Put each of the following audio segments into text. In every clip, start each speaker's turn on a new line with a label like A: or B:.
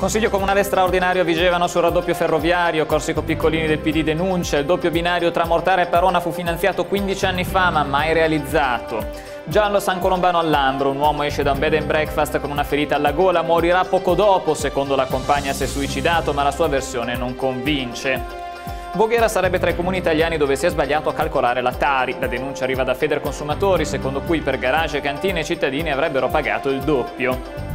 A: Consiglio comunale straordinario a Vigevano sul raddoppio ferroviario, Corsico Piccolini del PD denuncia, il doppio binario tra Mortara e Parona fu finanziato 15 anni fa ma mai realizzato. Giallo San Colombano al Lambro, un uomo esce da un bed and breakfast con una ferita alla gola, morirà poco dopo, secondo la compagna si è suicidato ma la sua versione non convince. Voghera sarebbe tra i comuni italiani dove si è sbagliato a calcolare la Tari. La denuncia arriva da Federconsumatori, secondo cui per garage, cantine i cittadini avrebbero pagato il doppio.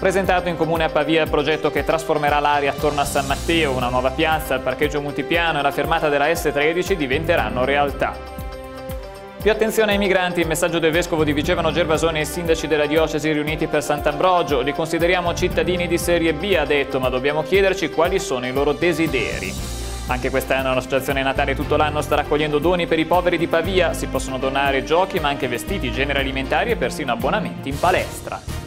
A: Presentato in comune a Pavia il progetto che trasformerà l'area attorno a San Matteo, una nuova piazza, il parcheggio multipiano e la fermata della S13 diventeranno realtà. Più attenzione ai migranti, il messaggio del vescovo di Vigevano Gervasoni e i sindaci della diocesi riuniti per Sant'Ambrogio. Li consideriamo cittadini di serie B, ha detto, ma dobbiamo chiederci quali sono i loro desideri. Anche quest'anno l'associazione Natale tutto l'anno sta raccogliendo doni per i poveri di Pavia. Si possono donare giochi ma anche vestiti, generi alimentari e persino abbonamenti in palestra.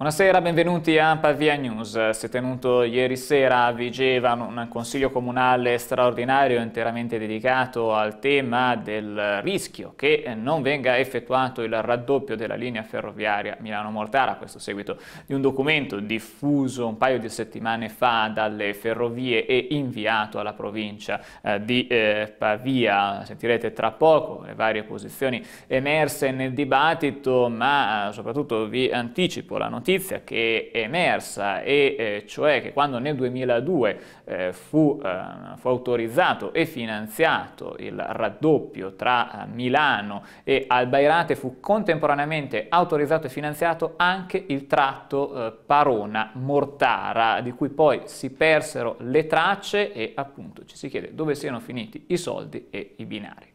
A: Buonasera, benvenuti a Pavia News. Si è tenuto ieri sera a Vigevano un consiglio comunale straordinario interamente dedicato al tema del rischio che non venga effettuato il raddoppio della linea ferroviaria Milano-Mortara, questo seguito di un documento diffuso un paio di settimane fa dalle ferrovie e inviato alla provincia eh, di eh, Pavia. Sentirete tra poco le varie posizioni emerse nel dibattito, ma eh, soprattutto vi anticipo la notizia notizia che è emersa e eh, cioè che quando nel 2002 eh, fu, eh, fu, autorizzato e finanziato il raddoppio tra eh, Milano e Albairate fu contemporaneamente autorizzato e finanziato anche il tratto eh, Parona-Mortara di cui poi si persero le tracce e appunto ci si chiede dove siano finiti i soldi e i binari.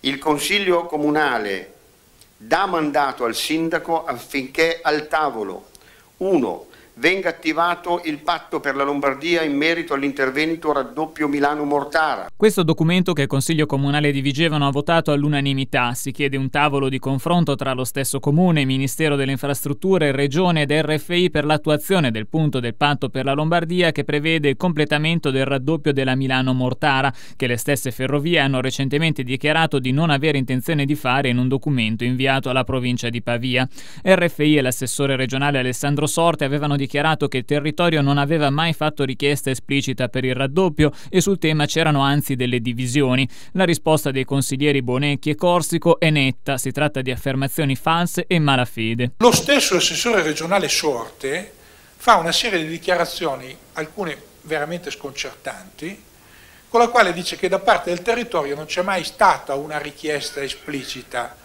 B: Il Consiglio Comunale dà mandato al sindaco affinché al tavolo 1 venga attivato il patto per la Lombardia in merito all'intervento raddoppio Milano-Mortara.
A: Questo documento che il Consiglio Comunale di Vigevano ha votato all'unanimità si chiede un tavolo di confronto tra lo stesso Comune, Ministero delle Infrastrutture, Regione ed RFI per l'attuazione del punto del patto per la Lombardia che prevede il completamento del raddoppio della Milano-Mortara che le stesse ferrovie hanno recentemente dichiarato di non avere intenzione di fare in un documento inviato alla provincia di Pavia. RFI e l'assessore regionale Alessandro Sorte avevano dichiarato dichiarato che il territorio non aveva mai fatto richiesta esplicita per il raddoppio e sul tema c'erano anzi delle divisioni. La risposta dei consiglieri Bonecchi e Corsico è netta, si tratta di affermazioni false e malafede.
C: Lo stesso assessore regionale Sorte fa una serie di dichiarazioni, alcune veramente sconcertanti, con la quale dice che da parte del territorio non c'è mai stata una richiesta esplicita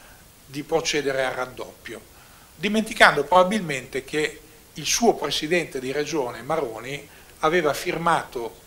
C: di procedere al raddoppio, dimenticando probabilmente che il suo presidente di regione Maroni aveva firmato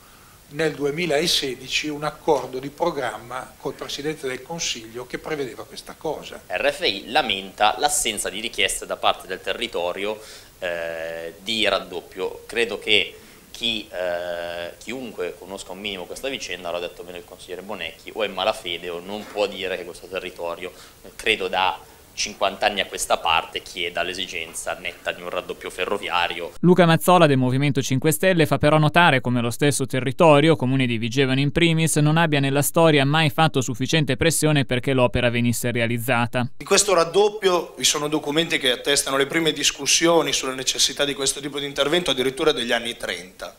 C: nel 2016 un accordo di programma col Presidente del Consiglio che prevedeva questa cosa.
D: RFI lamenta l'assenza di richieste da parte del territorio eh, di raddoppio. Credo che chi, eh, chiunque conosca un minimo questa vicenda, l'ha detto bene il consigliere Bonecchi, o è malafede o non può dire che questo territorio, credo da 50 anni a questa parte chieda l'esigenza netta di un raddoppio ferroviario.
A: Luca Mazzola del Movimento 5 Stelle fa però notare come lo stesso territorio, comune di Vigevano in primis, non abbia nella storia mai fatto sufficiente pressione perché l'opera venisse realizzata.
E: Di questo raddoppio vi sono documenti che attestano le prime discussioni sulla necessità di questo tipo di intervento addirittura degli anni 30.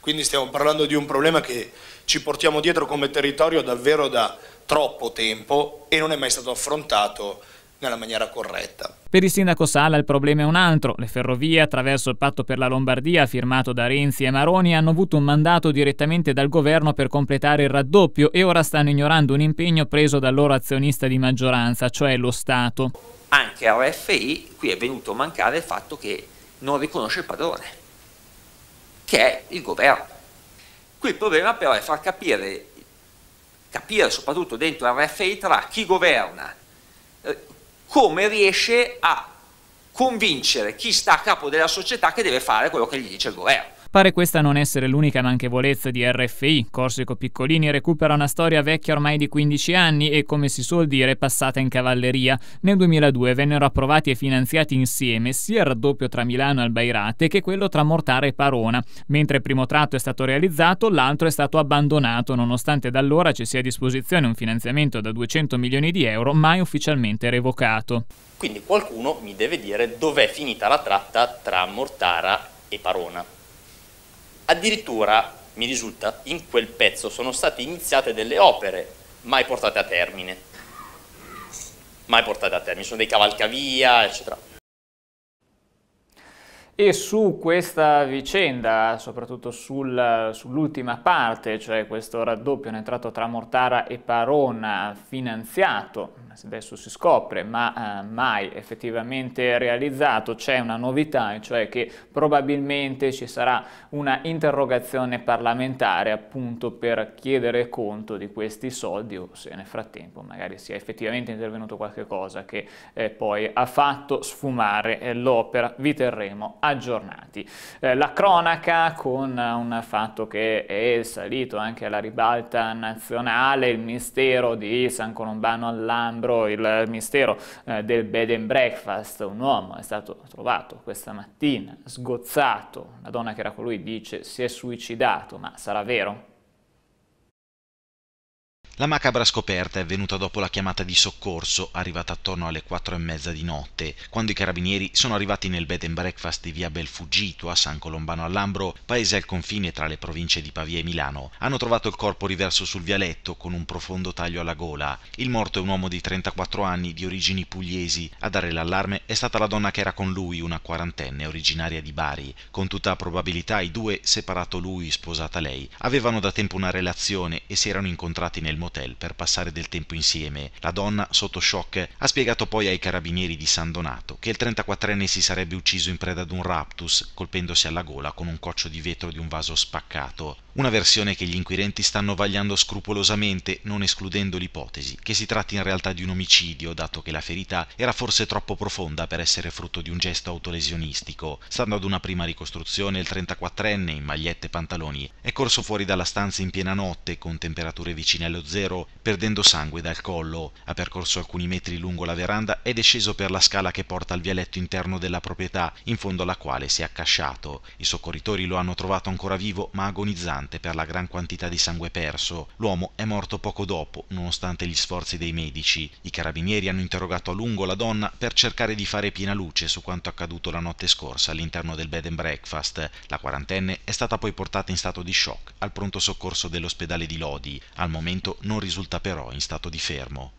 E: Quindi stiamo parlando di un problema che ci portiamo dietro come territorio davvero da troppo tempo e non è mai stato affrontato nella maniera corretta.
A: Per il sindaco Sala il problema è un altro. Le ferrovie, attraverso il patto per la Lombardia firmato da Renzi e Maroni, hanno avuto un mandato direttamente dal governo per completare il raddoppio e ora stanno ignorando un impegno preso dal loro azionista di maggioranza, cioè lo Stato.
F: Anche a RFI qui è venuto a mancare il fatto che non riconosce il padrone, che è il governo. Qui il problema però è far capire, capire soprattutto dentro RFI tra chi governa come riesce a convincere chi sta a capo della società che deve fare quello che gli dice il governo.
A: Pare questa non essere l'unica manchevolezza di RFI. Corsico Piccolini recupera una storia vecchia ormai di 15 anni e, come si suol dire, passata in cavalleria. Nel 2002 vennero approvati e finanziati insieme sia il raddoppio tra Milano e Albairate che quello tra Mortara e Parona. Mentre il primo tratto è stato realizzato, l'altro è stato abbandonato, nonostante da allora ci sia a disposizione un finanziamento da 200 milioni di euro mai ufficialmente revocato.
D: Quindi qualcuno mi deve dire dov'è finita la tratta tra Mortara e Parona. Addirittura, mi risulta, in quel pezzo sono state iniziate delle opere mai portate a termine. Mai portate a termine, sono dei cavalcavia, eccetera.
A: E su questa vicenda, soprattutto sul, sull'ultima parte, cioè questo raddoppio nel tratto tra Mortara e Parona, finanziato adesso si scopre, ma eh, mai effettivamente realizzato, c'è una novità, cioè che probabilmente ci sarà una interrogazione parlamentare appunto per chiedere conto di questi soldi o se nel frattempo magari sia effettivamente intervenuto qualche cosa che eh, poi ha fatto sfumare eh, l'opera, vi terremo aggiornati. Eh, la cronaca con un fatto che è salito anche alla ribalta nazionale, il mistero di San Colombano all'Ambro il mistero eh, del bed and breakfast, un uomo è stato trovato questa mattina sgozzato, la donna che era con lui dice si è suicidato, ma sarà vero?
G: La macabra scoperta è avvenuta dopo la chiamata di soccorso, arrivata attorno alle quattro e mezza di notte, quando i carabinieri sono arrivati nel bed and breakfast di via Belfugito a San Colombano all'Ambro, paese al confine tra le province di Pavia e Milano. Hanno trovato il corpo riverso sul vialetto con un profondo taglio alla gola. Il morto è un uomo di 34 anni, di origini pugliesi. A dare l'allarme è stata la donna che era con lui, una quarantenne, originaria di Bari. Con tutta probabilità i due, separato lui, sposata lei, avevano da tempo una relazione e si erano incontrati nel motel per passare del tempo insieme. La donna, sotto shock, ha spiegato poi ai carabinieri di San Donato che il 34enne si sarebbe ucciso in preda ad un raptus, colpendosi alla gola con un coccio di vetro di un vaso spaccato. Una versione che gli inquirenti stanno vagliando scrupolosamente, non escludendo l'ipotesi che si tratti in realtà di un omicidio, dato che la ferita era forse troppo profonda per essere frutto di un gesto autolesionistico. Stando ad una prima ricostruzione, il 34enne, in magliette e pantaloni, è corso fuori dalla stanza in piena notte, con temperature vicine allo zero, perdendo sangue dal collo. Ha percorso alcuni metri lungo la veranda ed è sceso per la scala che porta al vialetto interno della proprietà, in fondo alla quale si è accasciato. I soccorritori lo hanno trovato ancora vivo, ma agonizzante importante per la gran quantità di sangue perso. L'uomo è morto poco dopo, nonostante gli sforzi dei medici. I carabinieri hanno interrogato a lungo la donna per cercare di fare piena luce su quanto accaduto la notte scorsa all'interno del bed and breakfast. La quarantenne è stata poi portata in stato di shock al pronto soccorso dell'ospedale di Lodi. Al momento non risulta però in stato di fermo.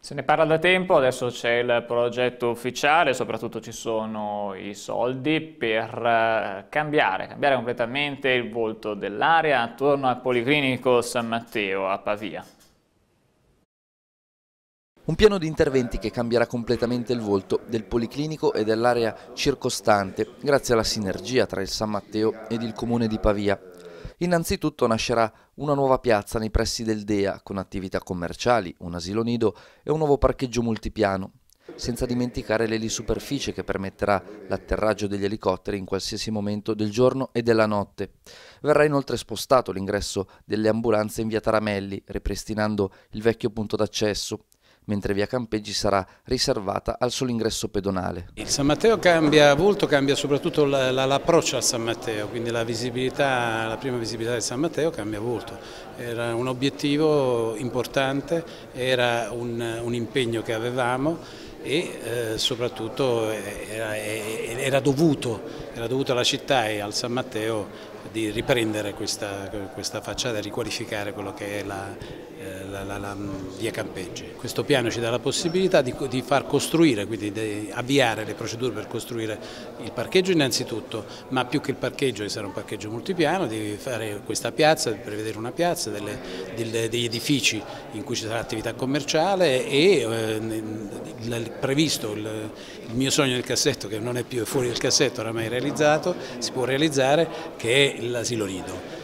A: Se ne parla da tempo, adesso c'è il progetto ufficiale, soprattutto ci sono i soldi per eh, cambiare, cambiare completamente il volto dell'area attorno al Policlinico San Matteo a Pavia.
H: Un piano di interventi che cambierà completamente il volto del Policlinico e dell'area circostante grazie alla sinergia tra il San Matteo ed il Comune di Pavia. Innanzitutto nascerà una nuova piazza nei pressi del DEA con attività commerciali, un asilo nido e un nuovo parcheggio multipiano, senza dimenticare l'elisuperficie che permetterà l'atterraggio degli elicotteri in qualsiasi momento del giorno e della notte. Verrà inoltre spostato l'ingresso delle ambulanze in via Taramelli, ripristinando il vecchio punto d'accesso mentre via Campeggi sarà riservata al solo ingresso pedonale.
I: Il San Matteo cambia volto, cambia soprattutto l'approccio al San Matteo, quindi la la prima visibilità del San Matteo cambia volto. Era un obiettivo importante, era un, un impegno che avevamo e eh, soprattutto era, era, dovuto, era dovuto alla città e al San Matteo di riprendere questa, questa facciata e riqualificare quello che è la, la, la, la, via Campeggi. Questo piano ci dà la possibilità di, di far costruire, quindi di avviare le procedure per costruire il parcheggio innanzitutto, ma più che il parcheggio, che sarà un parcheggio multipiano, di fare questa piazza, di prevedere una piazza, delle, delle, degli edifici in cui ci sarà attività commerciale e eh, previsto il, il mio sogno nel cassetto, che non è più fuori del cassetto, oramai realizzato, si può realizzare, che è l'asilo nido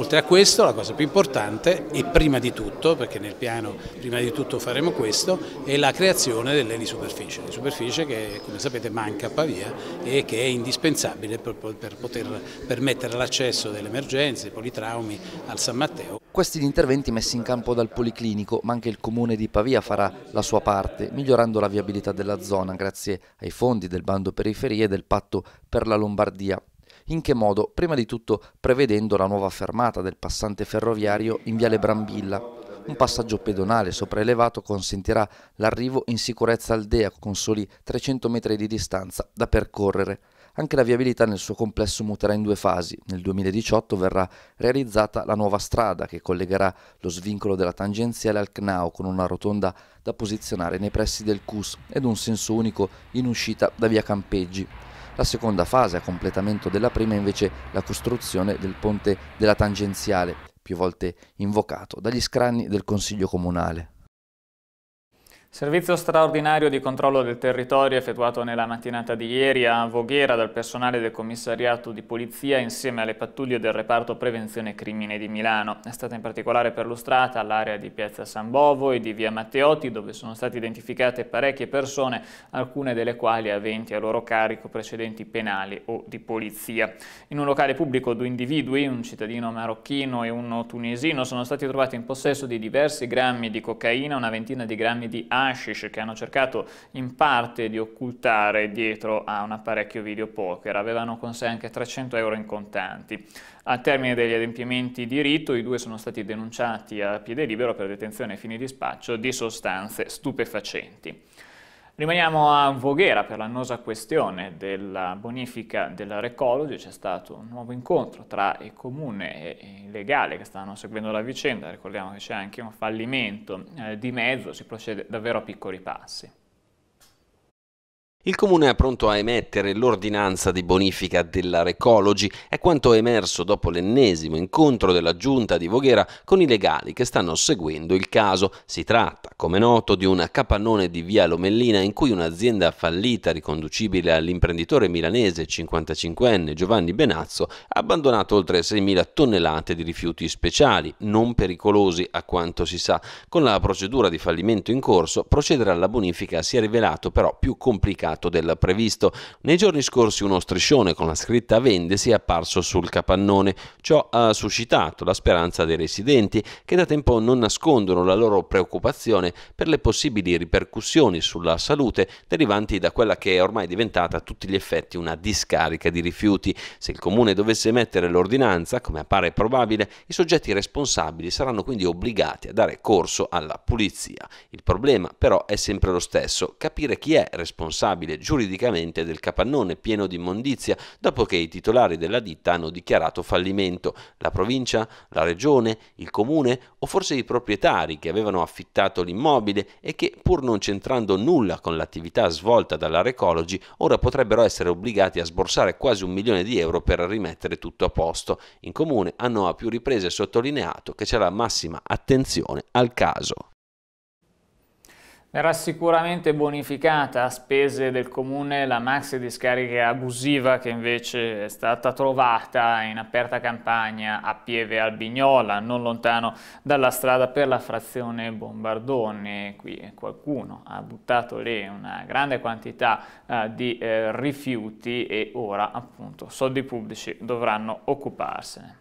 I: oltre a questo la cosa più importante e prima di tutto, perché nel piano prima di tutto faremo questo, è la creazione delle superficie, di superficie che come sapete manca a Pavia e che è indispensabile per, per poter permettere l'accesso delle emergenze, dei politraumi al San Matteo.
H: Questi gli interventi messi in campo dal Policlinico, ma anche il Comune di Pavia farà la sua parte, migliorando la viabilità della zona grazie ai fondi del bando periferie e del patto per la Lombardia. In che modo? Prima di tutto prevedendo la nuova fermata del passante ferroviario in Viale Brambilla. Un passaggio pedonale sopraelevato consentirà l'arrivo in sicurezza al DEA con soli 300 metri di distanza da percorrere. Anche la viabilità nel suo complesso muterà in due fasi. Nel 2018 verrà realizzata la nuova strada che collegherà lo svincolo della tangenziale al CNAO con una rotonda da posizionare nei pressi del CUS ed un senso unico in uscita da via Campeggi. La seconda fase, a completamento della prima, invece la costruzione del ponte della tangenziale, più volte invocato dagli scranni del Consiglio Comunale.
A: Servizio straordinario di controllo del territorio effettuato nella mattinata di ieri a Voghera dal personale del commissariato di polizia insieme alle pattuglie del reparto prevenzione crimine di Milano. È stata in particolare perlustrata l'area di piazza San Bovo e di via Matteotti dove sono state identificate parecchie persone, alcune delle quali aventi a loro carico precedenti penali o di polizia. In un locale pubblico due individui, un cittadino marocchino e uno tunisino, sono stati trovati in possesso di diversi grammi di cocaina, una ventina di grammi di hashish che hanno cercato in parte di occultare dietro a un apparecchio video poker. Avevano con sé anche 300 euro in contanti. Al termine degli adempimenti di rito i due sono stati denunciati a piede libero per detenzione ai fini di spaccio di sostanze stupefacenti. Rimaniamo a Voghera per l'annosa questione della bonifica della Recology, c'è stato un nuovo incontro tra il comune e i legali che stanno seguendo la vicenda, ricordiamo che c'è anche un fallimento eh, di mezzo, si procede davvero a piccoli passi.
J: Il Comune è pronto a emettere l'ordinanza di bonifica della Recology, è quanto emerso dopo l'ennesimo incontro della Giunta di Voghera con i legali che stanno seguendo il caso. Si tratta, come noto, di un capannone di via Lomellina in cui un'azienda fallita riconducibile all'imprenditore milanese 55enne Giovanni Benazzo ha abbandonato oltre 6.000 tonnellate di rifiuti speciali, non pericolosi a quanto si sa. Con la procedura di fallimento in corso, procedere alla bonifica si è rivelato però più complicato mercato del previsto. Nei giorni scorsi uno striscione con la scritta Vendesi è apparso sul capannone. Ciò ha suscitato la speranza dei residenti che da tempo non nascondono la loro preoccupazione per le possibili ripercussioni sulla salute derivanti da quella che è ormai diventata a tutti gli effetti una discarica di rifiuti. Se il comune dovesse emettere l'ordinanza, come appare probabile, i soggetti responsabili saranno quindi obbligati a dare corso alla pulizia. Il problema però è sempre lo stesso, capire chi è responsabile responsabile giuridicamente del capannone pieno di immondizia dopo che i titolari della ditta hanno dichiarato fallimento, la provincia, la regione, il comune o forse i proprietari che avevano affittato l'immobile e che pur non c'entrando nulla con l'attività svolta dalla Recology ora potrebbero essere obbligati a sborsare quasi un milione di euro per rimettere tutto a posto. In comune hanno a più riprese sottolineato che c'è la massima attenzione al caso.
A: Verrà sicuramente bonificata a spese del comune la maxi discarica abusiva che invece è stata trovata in aperta campagna a Pieve Albignola, non lontano dalla strada per la frazione Bombardone. Qui qualcuno ha buttato lì una grande quantità eh, di eh, rifiuti e ora appunto soldi pubblici dovranno occuparsene.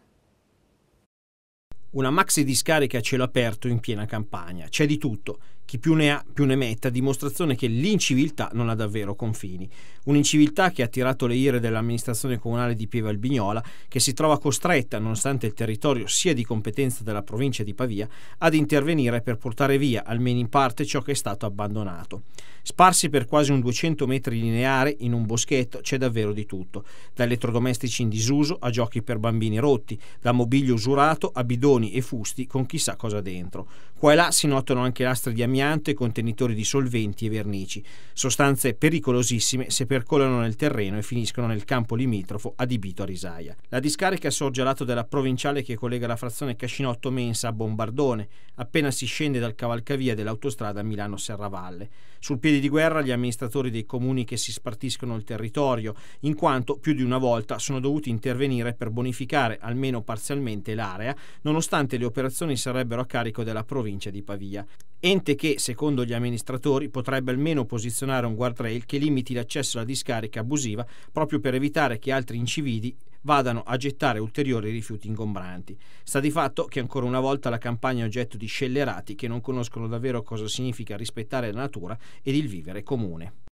K: Una maxi discarica a cielo aperto in piena campagna. C'è di tutto chi più ne ha più ne metta, dimostrazione che l'inciviltà non ha davvero confini. Un'inciviltà che ha attirato le ire dell'amministrazione comunale di Pieve Albignola, che si trova costretta, nonostante il territorio sia di competenza della provincia di Pavia, ad intervenire per portare via, almeno in parte, ciò che è stato abbandonato. Sparsi per quasi un 200 metri lineari in un boschetto c'è davvero di tutto, da elettrodomestici in disuso a giochi per bambini rotti, da mobilio usurato a bidoni e fusti con chissà cosa dentro. Qua e là si notano anche lastre di amianto e contenitori di solventi e vernici, sostanze pericolosissime se percolano nel terreno e finiscono nel campo limitrofo adibito a risaia. La discarica sorge a lato della provinciale che collega la frazione Cascinotto-Mensa a Bombardone, appena si scende dal cavalcavia dell'autostrada Milano-Serravalle. Sul piede di guerra gli amministratori dei comuni che si spartiscono il territorio, in quanto più di una volta sono dovuti intervenire per bonificare almeno parzialmente l'area, nonostante le operazioni sarebbero a carico della provincia di Pavia. Ente che, secondo gli amministratori, potrebbe almeno posizionare un guardrail che limiti l'accesso alla discarica abusiva proprio per evitare che altri incivili vadano a gettare ulteriori rifiuti ingombranti. Sta di fatto che ancora una volta la campagna è oggetto di scellerati che non conoscono davvero cosa significa rispettare la natura ed il vivere comune.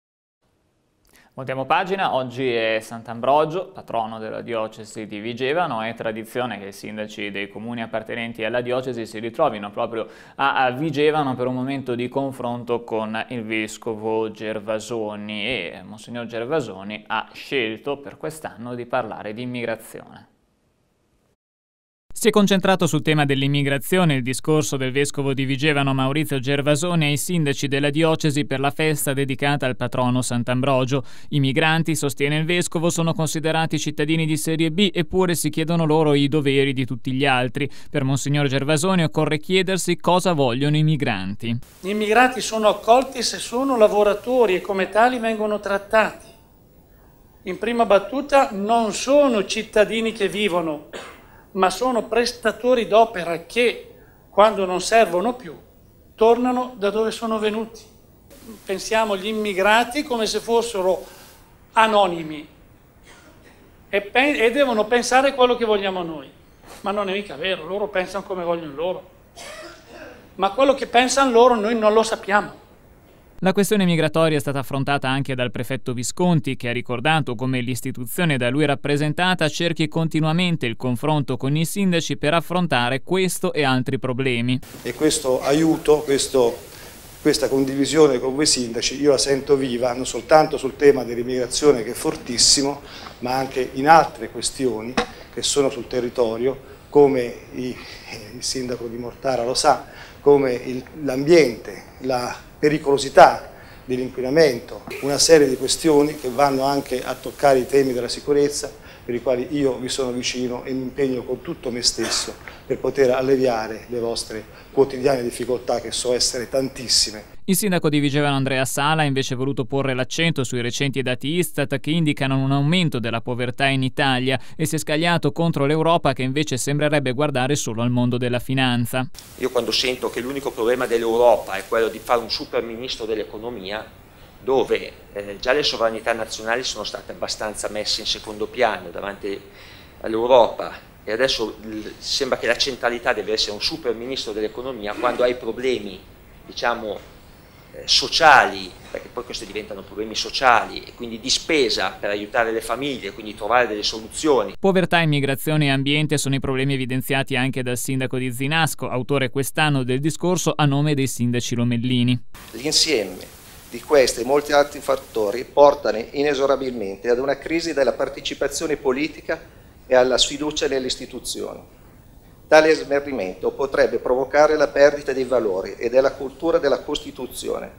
A: Voltiamo pagina, oggi è Sant'Ambrogio, patrono della diocesi di Vigevano, è tradizione che i sindaci dei comuni appartenenti alla diocesi si ritrovino proprio a Vigevano per un momento di confronto con il vescovo Gervasoni. E Monsignor Gervasoni ha scelto per quest'anno di parlare di immigrazione. Si è concentrato sul tema dell'immigrazione il discorso del vescovo di Vigevano Maurizio Gervasoni ai sindaci della diocesi per la festa dedicata al patrono Sant'Ambrogio. I migranti, sostiene il vescovo, sono considerati cittadini di serie B eppure si chiedono loro i doveri di tutti gli altri. Per Monsignor Gervasoni occorre chiedersi cosa vogliono i migranti.
L: Gli immigrati sono accolti se sono lavoratori e come tali vengono trattati. In prima battuta non sono cittadini che vivono ma sono prestatori d'opera che quando non servono più tornano da dove sono venuti. Pensiamo agli immigrati come se fossero anonimi e, e devono pensare quello che vogliamo noi, ma non è mica vero, loro pensano come vogliono loro, ma quello che pensano loro noi non lo sappiamo.
A: La questione migratoria è stata affrontata anche dal prefetto Visconti, che ha ricordato come l'istituzione da lui rappresentata cerchi continuamente il confronto con i sindaci per affrontare questo e altri problemi.
M: E questo aiuto, questo, questa condivisione con voi sindaci, io la sento viva non soltanto sul tema dell'immigrazione che è fortissimo, ma anche in altre questioni che sono sul territorio, come i, il sindaco di Mortara lo sa, come l'ambiente, la pericolosità dell'inquinamento, una serie di questioni che vanno anche a toccare i temi della sicurezza, per i quali io vi sono vicino e mi impegno con tutto me stesso per poter alleviare le vostre quotidiane difficoltà che so essere tantissime.
A: Il sindaco di Vigevano Andrea Sala ha invece voluto porre l'accento sui recenti dati Istat che indicano un aumento della povertà in Italia e si è scagliato contro l'Europa che invece sembrerebbe guardare solo al mondo della finanza.
F: Io quando sento che l'unico problema dell'Europa è quello di fare un super ministro dell'economia dove eh, già le sovranità nazionali sono state abbastanza messe in secondo piano davanti all'Europa e adesso sembra che la centralità deve essere un super ministro dell'economia quando hai problemi diciamo eh, sociali perché poi questi diventano problemi sociali e quindi di spesa per aiutare le famiglie, quindi trovare delle soluzioni.
A: Povertà, immigrazione e ambiente sono i problemi evidenziati anche dal sindaco di Zinasco, autore quest'anno del discorso a nome dei sindaci lomellini.
N: L'insieme di questi e molti altri fattori portano inesorabilmente ad una crisi della partecipazione politica e alla sfiducia nelle istituzioni. Tale smerrimento potrebbe provocare la perdita dei valori e della cultura della Costituzione,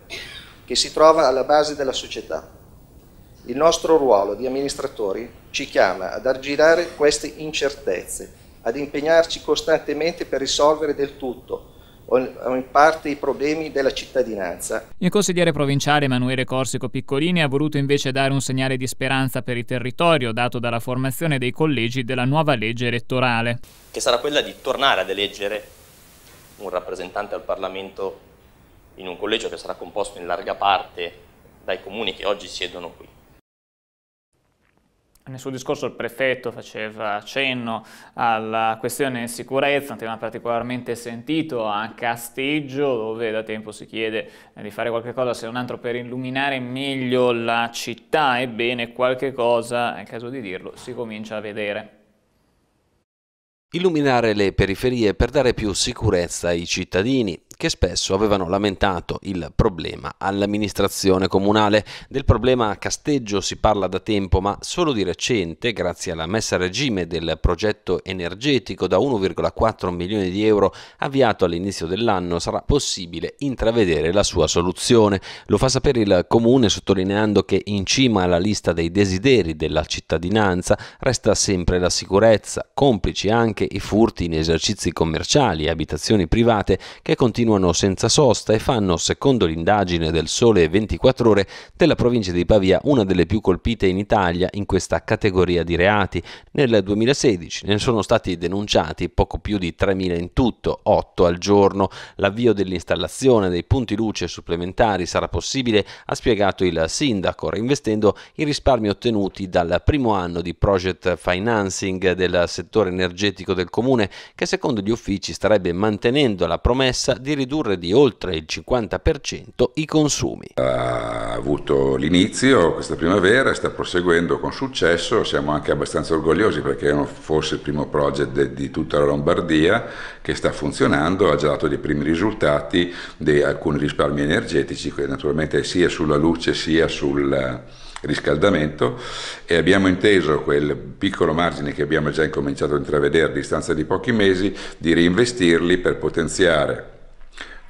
N: che si trova alla base della società. Il nostro ruolo di amministratori ci chiama ad aggirare queste incertezze, ad impegnarci costantemente per risolvere del tutto o in parte i problemi della cittadinanza.
A: Il consigliere provinciale Emanuele Corsico Piccolini ha voluto invece dare un segnale di speranza per il territorio dato dalla formazione dei collegi della nuova legge elettorale.
D: Che sarà quella di tornare ad eleggere un rappresentante al Parlamento in un collegio che sarà composto in larga parte dai comuni che oggi siedono qui.
A: Nel suo discorso il prefetto faceva cenno alla questione sicurezza, un tema particolarmente sentito a Casteggio, dove da tempo si chiede di fare qualche cosa se non altro per illuminare meglio la città. Ebbene, qualche cosa, è caso di dirlo, si comincia a vedere.
J: Illuminare le periferie per dare più sicurezza ai cittadini, che spesso avevano lamentato il problema all'amministrazione comunale. Del problema a Casteggio si parla da tempo, ma solo di recente, grazie alla messa a regime del progetto energetico da 1,4 milioni di euro avviato all'inizio dell'anno, sarà possibile intravedere la sua soluzione. Lo fa sapere il comune sottolineando che in cima alla lista dei desideri della cittadinanza resta sempre la sicurezza, complici anche i furti in esercizi commerciali e abitazioni private che continuano continuano senza sosta e fanno, secondo l'indagine del Sole 24 ore, della provincia di Pavia una delle più colpite in Italia in questa categoria di reati. Nel 2016 ne sono stati denunciati poco più di 3.000 in tutto, 8 al giorno. L'avvio dell'installazione dei punti luce supplementari sarà possibile, ha spiegato il sindaco, reinvestendo i risparmi ottenuti dal primo anno di project financing del settore energetico del comune, che secondo gli uffici starebbe mantenendo la promessa di ridurre di oltre il 50% i consumi.
O: Ha avuto l'inizio questa primavera, sta proseguendo con successo, siamo anche abbastanza orgogliosi perché è forse il primo project di tutta la Lombardia che sta funzionando, ha già dato dei primi risultati di alcuni risparmi energetici, naturalmente sia sulla luce sia sul riscaldamento e abbiamo inteso quel piccolo margine che abbiamo già incominciato a intravedere a distanza di pochi mesi di reinvestirli per potenziare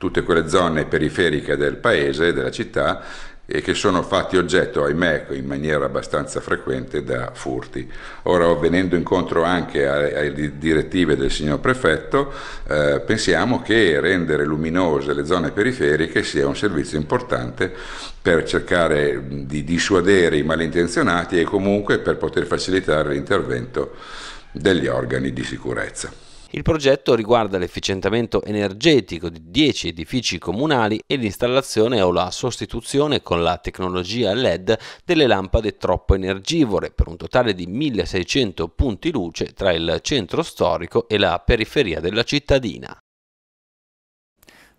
O: tutte quelle zone periferiche del paese, della città, e che sono fatti oggetto, ahimè, in maniera abbastanza frequente da furti. Ora, venendo incontro anche alle direttive del signor prefetto, eh, pensiamo che rendere luminose le zone periferiche sia un servizio importante per cercare di dissuadere i malintenzionati e comunque per poter facilitare l'intervento degli organi di sicurezza.
J: Il progetto riguarda l'efficientamento energetico di 10 edifici comunali e l'installazione o la sostituzione con la tecnologia LED delle lampade troppo energivore per un totale di 1600 punti luce tra il centro storico e la periferia della cittadina.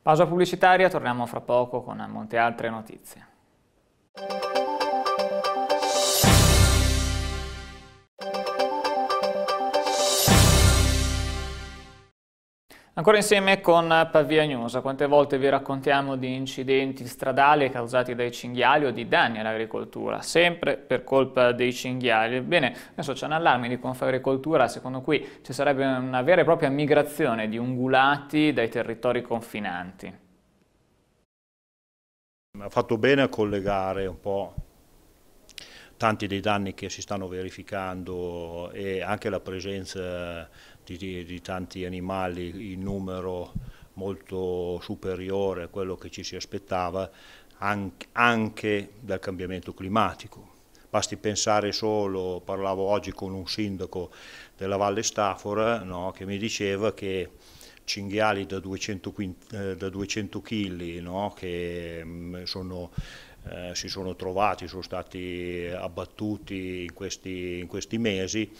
A: Pausa pubblicitaria, torniamo fra poco con molte altre notizie. Ancora insieme con Pavia News, quante volte vi raccontiamo di incidenti stradali causati dai cinghiali o di danni all'agricoltura, sempre per colpa dei cinghiali. Ebbene, adesso c'è un allarme di Confagricoltura, secondo cui ci sarebbe una vera e propria migrazione di ungulati dai territori confinanti.
P: Ha fatto bene a collegare un po' tanti dei danni che si stanno verificando e anche la presenza di, di, tanti animali in numero molto superiore a quello che ci si aspettava anche, anche dal cambiamento climatico. Basti pensare solo, parlavo oggi con un sindaco della Valle Stafora no, che mi diceva che cinghiali da 200, eh, da 200 kg no, che mm, sono, eh, si sono trovati, sono stati abbattuti in questi, in questi mesi,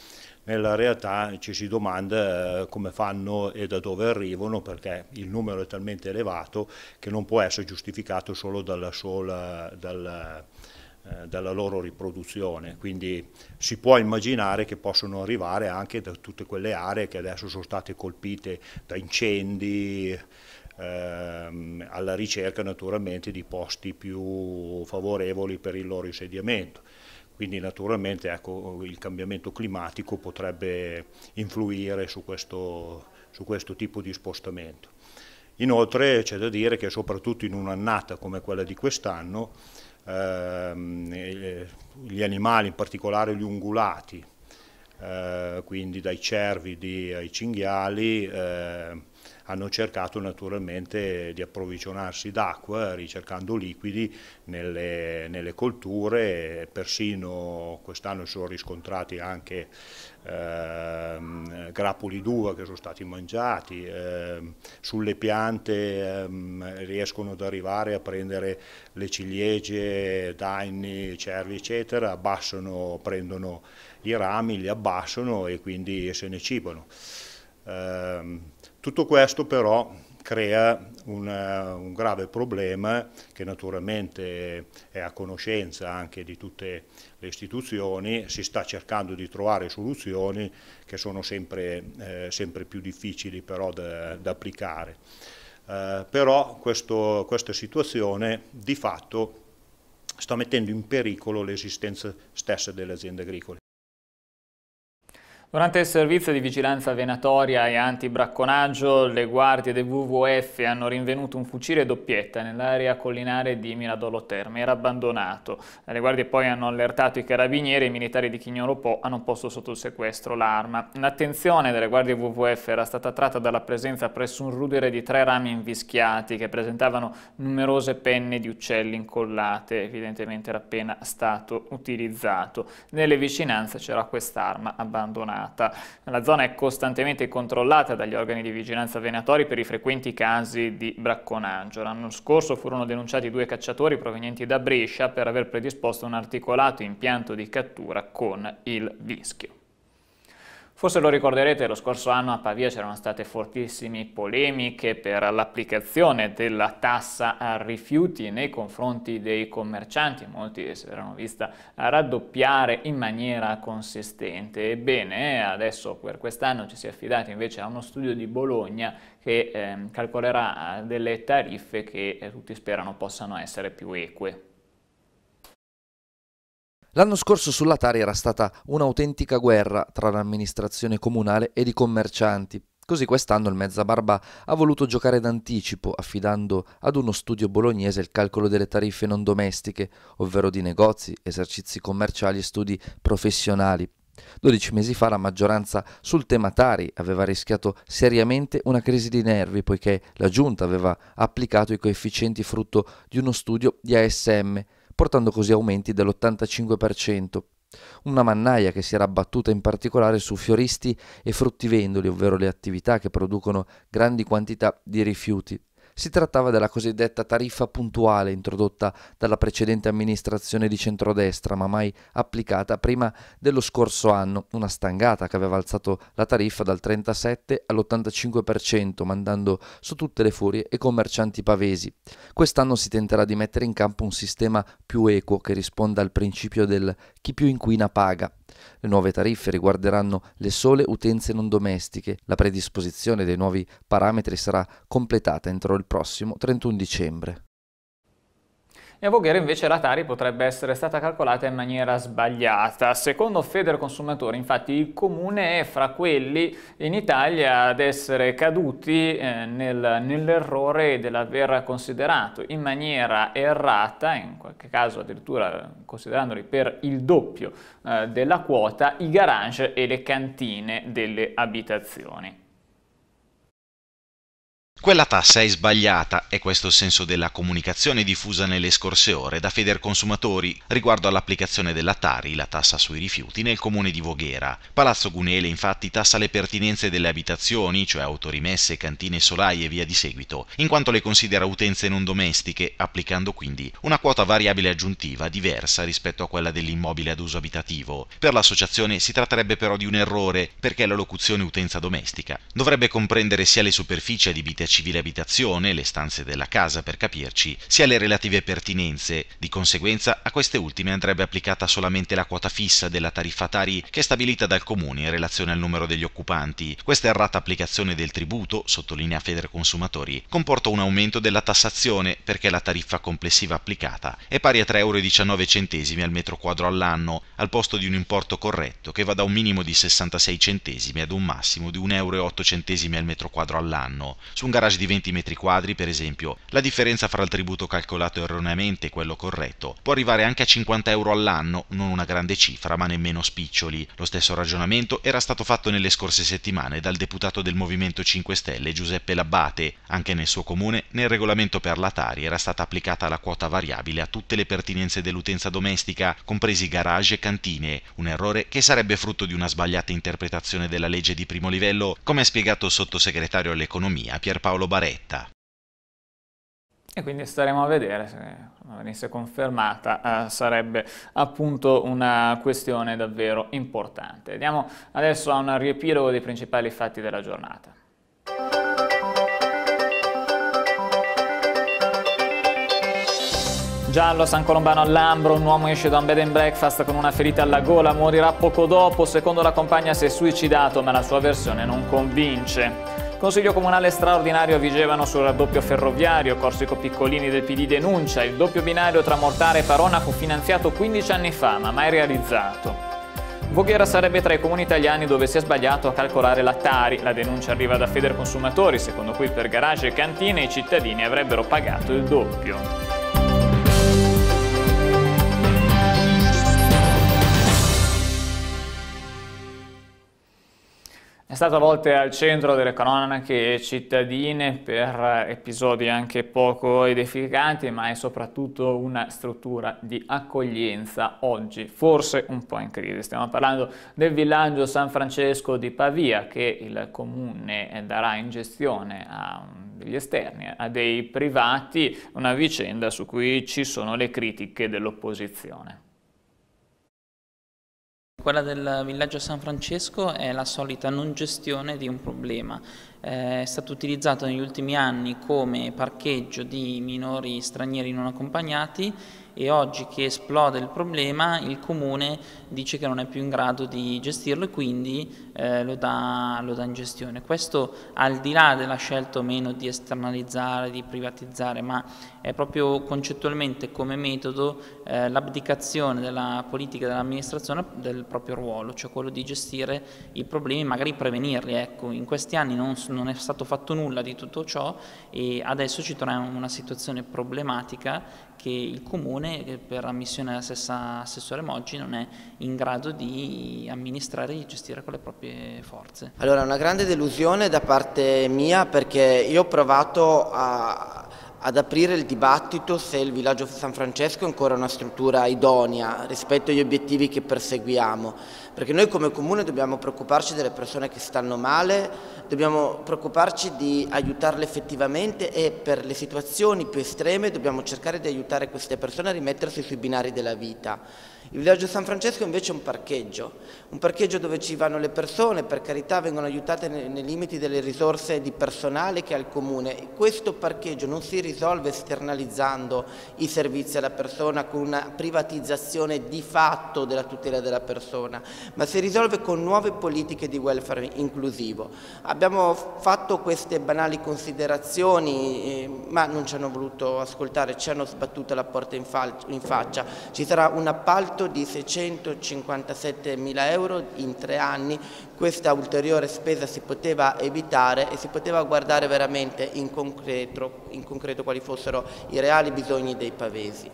P: nella realtà ci si domanda eh, come fanno e da dove arrivano perché il numero è talmente elevato che non può essere giustificato solo dalla, sola, dalla, eh, dalla loro riproduzione, quindi si può immaginare che possono arrivare anche da tutte quelle aree che adesso sono state colpite da incendi, ehm, alla ricerca naturalmente di posti più favorevoli per il loro insediamento. Quindi naturalmente ecco, il cambiamento climatico potrebbe influire su questo, su questo tipo di spostamento. Inoltre c'è da dire che soprattutto in un'annata come quella di quest'anno ehm, eh, gli animali, in particolare gli ungulati, eh, quindi dai cervidi ai cinghiali, eh, hanno cercato naturalmente di approvvigionarsi d'acqua ricercando liquidi nelle, nelle colture, persino quest'anno sono riscontrati anche eh, grappoli d'uva che sono stati mangiati, eh, sulle piante eh, riescono ad arrivare a prendere le ciliegie, daini, cervi eccetera, abbassano, prendono i rami, li abbassano e quindi se ne cibano. Eh, tutto questo però crea un, un, grave problema che naturalmente è a conoscenza anche di tutte le istituzioni, si sta cercando di trovare soluzioni che sono sempre, eh, sempre più difficili però da, da applicare. Eh, però questo, questa situazione di fatto sta mettendo in pericolo l'esistenza stessa delle aziende agricole.
A: Durante il servizio di vigilanza venatoria e antibracconaggio, le guardie del WWF hanno rinvenuto un fucile doppietta nell'area collinare di Miradolo Terme, era abbandonato. Le guardie poi hanno allertato i carabinieri e i militari di Chignolo Po hanno posto sotto il sequestro l'arma. L'attenzione delle guardie WWF era stata tratta dalla presenza presso un rudere di tre rami invischiati che presentavano numerose penne di uccelli incollate, evidentemente era appena stato utilizzato. Nelle vicinanze c'era quest'arma abbandonata giornata. La zona è costantemente controllata dagli organi di vigilanza venatori per i frequenti casi di bracconaggio. L'anno scorso furono denunciati due cacciatori provenienti da Brescia per aver predisposto un articolato impianto di cattura con il vischio. Forse lo ricorderete, lo scorso anno a Pavia c'erano state fortissime polemiche per l'applicazione della tassa a rifiuti nei confronti dei commercianti, molti si erano vista raddoppiare in maniera consistente. Ebbene, adesso per quest'anno ci si è affidati invece a uno studio di Bologna che eh, calcolerà delle tariffe che eh, tutti sperano possano essere più eque.
H: L'anno scorso sulla Tari era stata un'autentica guerra tra l'amministrazione comunale ed i commercianti. Così quest'anno il Mezzabarba ha voluto giocare d'anticipo, affidando ad uno studio bolognese il calcolo delle tariffe non domestiche, ovvero di negozi, esercizi commerciali e studi professionali. Dodici mesi fa la maggioranza sul tema Tari aveva rischiato seriamente una crisi di nervi poiché la Giunta aveva applicato i coefficienti frutto di uno studio di ASM portando così aumenti dell'85%. Una mannaia che si era abbattuta in particolare su fioristi e fruttivendoli, ovvero le attività che producono grandi quantità di rifiuti. Si trattava della cosiddetta tariffa puntuale introdotta dalla precedente amministrazione di centrodestra, ma mai applicata prima dello scorso anno, una stangata che aveva alzato la tariffa dal 37 all'85%, mandando su tutte le furie i commercianti pavesi. Quest'anno si tenterà di mettere in campo un sistema più equo che risponda al principio del chi più inquina paga. Le nuove tariffe riguarderanno le sole utenze non domestiche. La predisposizione dei nuovi parametri sarà completata entro il prossimo 31 dicembre
A: e a Voghera invece la Tari potrebbe essere stata calcolata in maniera sbagliata. Secondo Federconsumatori infatti il comune è fra quelli in Italia ad essere caduti eh, nel, nell'errore dell'aver considerato in maniera errata, in qualche caso addirittura considerandoli per il doppio eh, della quota, i garage e le cantine delle abitazioni.
G: Quella tassa è sbagliata, è questo il senso della comunicazione diffusa nelle scorse ore da Federconsumatori riguardo all'applicazione della Tari, la tassa sui rifiuti, nel comune di Voghera. Palazzo Gunele infatti tassa le pertinenze delle abitazioni, cioè autorimesse, cantine, solai e via di seguito, in quanto le considera utenze non domestiche, applicando quindi una quota variabile aggiuntiva diversa rispetto a quella dell'immobile ad uso abitativo. Per l'associazione si tratterebbe però di un errore, perché la locuzione utenza domestica dovrebbe comprendere sia le superfici adibite a civile abitazione, le stanze della casa per capirci, sia le relative pertinenze. Di conseguenza a queste ultime andrebbe applicata solamente la quota fissa della tariffa Tari che è stabilita dal comune in relazione al numero degli occupanti. Questa errata applicazione del tributo, sottolinea Federconsumatori, comporta un aumento della tassazione perché la tariffa complessiva applicata è pari a 3,19 euro al metro quadro all'anno, al posto di un importo corretto che va da un minimo di 66 centesimi ad un massimo di 1,08 euro al metro quadro all'anno. Su un garage di 20 metri quadri, per esempio, la differenza fra il tributo calcolato erroneamente e quello corretto può arrivare anche a 50 euro all'anno, non una grande cifra, ma nemmeno spiccioli. Lo stesso ragionamento era stato fatto nelle scorse settimane dal deputato del Movimento 5 Stelle Giuseppe Labbate. Anche nel suo comune, nel regolamento per la Tari era stata applicata la quota variabile a tutte le pertinenze dell'utenza domestica, compresi garage e cantine, un errore che sarebbe frutto di una sbagliata interpretazione della legge di primo livello, come ha spiegato il sottosegretario all'economia Pier Paolo Baretta.
A: E quindi staremo a vedere se venisse confermata, eh, sarebbe appunto una questione davvero importante. Andiamo adesso a un riepilogo dei principali fatti della giornata. Giallo, San Colombano all'Ambro, un uomo esce da un bed and breakfast con una ferita alla gola, morirà poco dopo, secondo la compagna si è suicidato ma la sua versione non convince. Consiglio comunale straordinario Vigevano sul raddoppio ferroviario, Corsico Piccolini del PD denuncia, il doppio binario tra Mortare e Parona fu finanziato 15 anni fa ma mai realizzato. Voghera sarebbe tra i comuni italiani dove si è sbagliato a calcolare la Tari. La denuncia arriva da Federconsumatori, secondo cui per garage e cantine i cittadini avrebbero pagato il doppio. È stato a volte al centro delle cronache cittadine per episodi anche poco edificanti, ma è soprattutto una struttura di accoglienza oggi, forse un po' in crisi. Stiamo parlando del villaggio San Francesco di Pavia che il comune darà in gestione a degli esterni, a dei privati, una vicenda su cui ci sono le critiche dell'opposizione.
Q: Quella del villaggio San Francesco è la solita non gestione di un problema. Eh, è stato utilizzato negli ultimi anni come parcheggio di minori stranieri non accompagnati e oggi che esplode il problema il comune dice che non è più in grado di gestirlo e quindi eh, lo, dà, lo, dà, in gestione. Questo al di là della scelta o meno di esternalizzare, di privatizzare, ma è proprio concettualmente come metodo eh, l'abdicazione della politica dell'amministrazione del proprio ruolo, cioè quello di gestire i problemi e magari prevenirli. Ecco, in questi anni non, non è stato fatto nulla di tutto ciò e adesso ci troviamo in una situazione problematica che il Comune, per ammissione della stessa assessore Moggi, non è in grado di amministrare e gestire con le proprie forze.
R: Allora, una grande delusione da parte mia perché io ho provato a, ad aprire il dibattito se il villaggio San Francesco è ancora una struttura idonea rispetto agli obiettivi che perseguiamo, perché noi come comune dobbiamo preoccuparci delle persone che stanno male, dobbiamo preoccuparci di aiutarle effettivamente e per le situazioni più estreme dobbiamo cercare di aiutare queste persone a rimettersi sui binari della vita. Il villaggio San Francesco invece è un parcheggio, un parcheggio dove ci vanno le persone, per carità vengono aiutate nei, limiti delle risorse di personale che ha il comune. Questo parcheggio non si risolve esternalizzando i servizi alla persona con una privatizzazione di fatto della tutela della persona, ma si risolve con nuove politiche di welfare inclusivo. Abbiamo fatto queste banali considerazioni, eh, ma non ci hanno voluto ascoltare, ci hanno sbattuto la porta in faccia. Ci sarà un appalto di 657 mila euro in tre anni, questa ulteriore spesa si poteva evitare e si poteva guardare veramente in concreto, in concreto quali fossero i reali bisogni dei pavesi.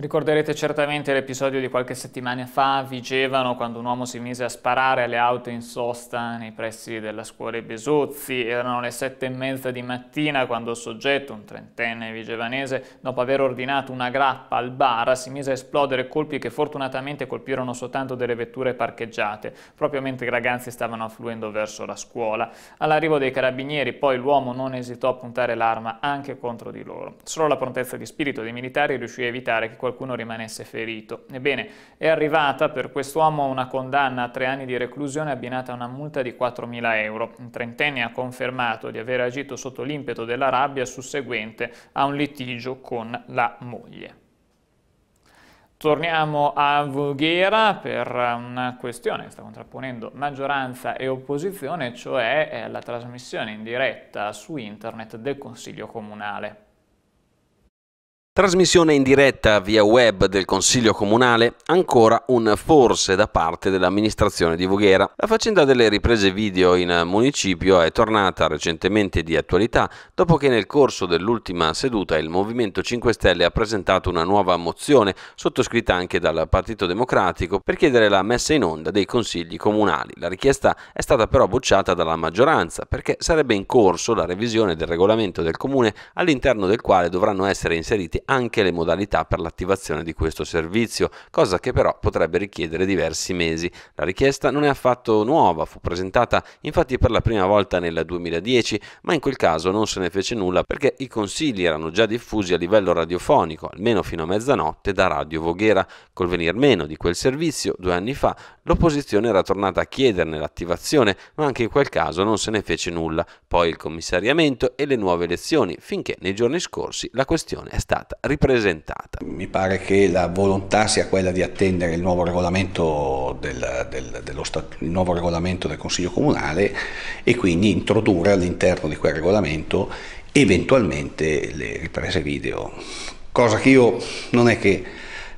A: Ricorderete certamente l'episodio di qualche settimana fa a Vigevano quando un uomo si mise a sparare alle auto in sosta nei pressi della scuola Besozzi. Erano le sette e mezza di mattina quando il soggetto, un trentenne vigevanese, dopo aver ordinato una grappa al bar, si mise a esplodere colpi che fortunatamente colpirono soltanto delle vetture parcheggiate, proprio mentre i ragazzi stavano affluendo verso la scuola. All'arrivo dei carabinieri poi l'uomo non esitò a puntare l'arma anche contro di loro. Solo la prontezza di spirito dei militari riuscì a evitare che qualcuno rimanesse ferito. Ebbene, è arrivata per quest'uomo una condanna a tre anni di reclusione abbinata a una multa di 4.000 euro. Il trentenne ha confermato di aver agito sotto l'impeto della rabbia susseguente a un litigio con la moglie. Torniamo a Voghera per una questione che sta contrapponendo maggioranza e opposizione, cioè eh, la trasmissione in diretta su internet del Consiglio Comunale.
J: Trasmissione in diretta via web del Consiglio Comunale, ancora un forse da parte dell'amministrazione di Voghera. La faccenda delle riprese video in municipio è tornata recentemente di attualità dopo che nel corso dell'ultima seduta il Movimento 5 Stelle ha presentato una nuova mozione, sottoscritta anche dal Partito Democratico, per chiedere la messa in onda dei consigli comunali. La richiesta è stata però bocciata dalla maggioranza perché sarebbe in corso la revisione del regolamento del comune all'interno del quale dovranno essere inseriti anche le modalità per l'attivazione di questo servizio, cosa che però potrebbe richiedere diversi mesi. La richiesta non è affatto nuova, fu presentata infatti per la prima volta nel 2010, ma in quel caso non se ne fece nulla perché i consigli erano già diffusi a livello radiofonico, almeno fino a mezzanotte, da Radio Voghera. Col venir meno di quel servizio, due anni fa, l'opposizione era tornata a chiederne l'attivazione, ma anche in quel caso non se ne fece nulla. Poi il commissariamento e le nuove elezioni, finché nei giorni scorsi la questione è stata stata ripresentata.
S: Mi pare che la volontà sia quella di attendere il nuovo regolamento del, del, dello, il nuovo regolamento del Consiglio Comunale e quindi introdurre all'interno di quel regolamento eventualmente le riprese video, cosa che io non è che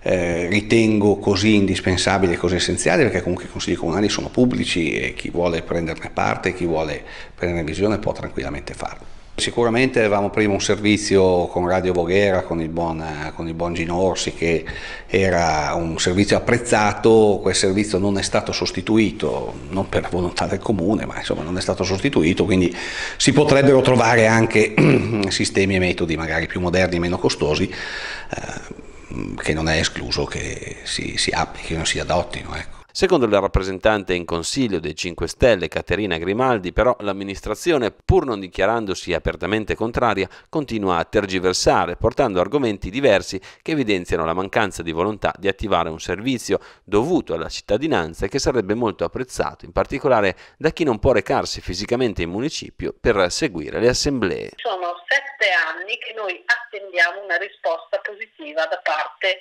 S: eh, ritengo così indispensabile, così essenziale, perché comunque i consigli comunali sono pubblici e chi vuole prenderne parte, chi vuole prenderne visione può tranquillamente farlo. Sicuramente avevamo prima un servizio con Radio Voghera, con il, buon, con il buon Gino Orsi, che era un servizio apprezzato, quel servizio non è stato sostituito, non per volontà del comune, ma insomma non è stato sostituito, quindi si potrebbero trovare anche sistemi e metodi magari più moderni e meno costosi, eh, che non è escluso che si, si applichino, si adottino. Ecco.
J: Secondo la rappresentante in consiglio dei 5 Stelle, Caterina Grimaldi, però l'amministrazione, pur non dichiarandosi apertamente contraria, continua a tergiversare, portando argomenti diversi che evidenziano la mancanza di volontà di attivare un servizio dovuto alla cittadinanza e che sarebbe molto apprezzato, in particolare da chi non può recarsi fisicamente in municipio per seguire le assemblee.
T: Sono sette anni che noi attendiamo una risposta positiva da parte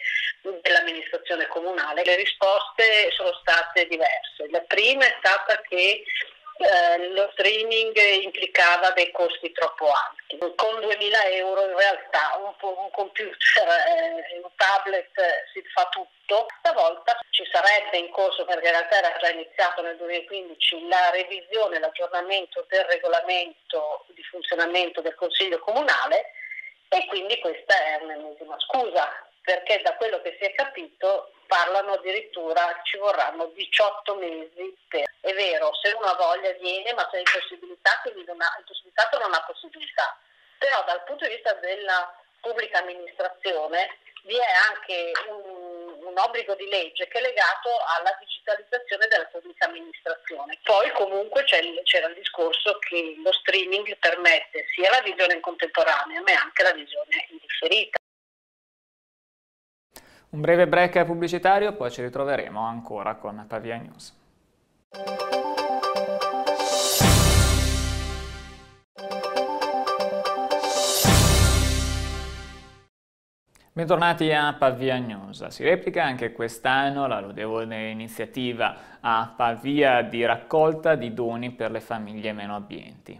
T: dell'amministrazione comunale. Le risposte sono state diverse. La prima è stata che eh, lo streaming implicava dei costi troppo alti. Con 2000 euro in realtà un, un computer eh, un tablet eh, si fa tutto. Stavolta ci sarebbe in corso, perché in realtà era già iniziato nel 2015, la revisione, l'aggiornamento del regolamento di funzionamento del Consiglio Comunale e quindi questa è un'ennesima scusa perché da quello che si è capito parlano addirittura ci vorranno 18 mesi per. È vero, se uno ha voglia viene, ma se è impossibilitato, non ha, impossibilitato non ha possibilità. Però dal punto di vista della pubblica amministrazione vi è anche un, un, obbligo di legge che è legato alla digitalizzazione della pubblica amministrazione. Poi comunque c'era il discorso che lo streaming permette sia la visione contemporanea ma anche la visione indifferita.
A: Un breve break pubblicitario, poi ci ritroveremo ancora con Pavia News. Bentornati a Pavia News. Si replica anche quest'anno la lodevole iniziativa a Pavia di raccolta di doni per le famiglie meno abbienti.